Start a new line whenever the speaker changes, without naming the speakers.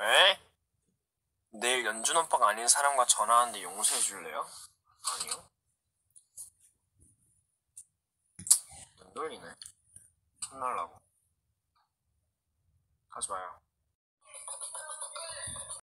에? 내일 연준 오빠가 아닌 사람과 전화하는데 용서해 줄래요? 아니요. 눈 돌리네. 혼날라고. 하지 마요.